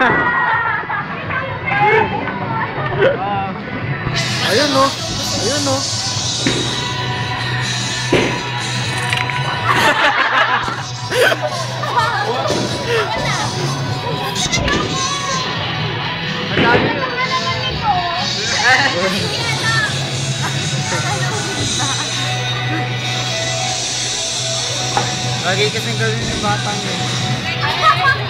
Ah. Ayun no. Ayun no. Lagi kasing gawin yung batang yun.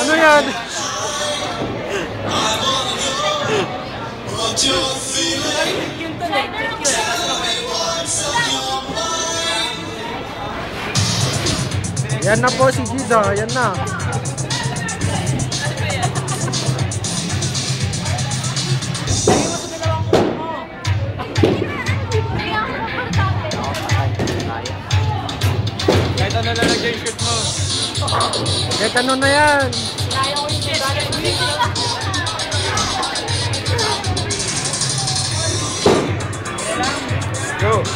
Ano yan? Yan na po si Giza, yan na. Kahit ano lalagyan yung shirt mo. Eh, kanon na yan? Go!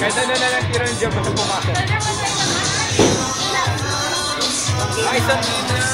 Kahit ano na lang tira ng jump, basta pumasok. Ay, Ayo.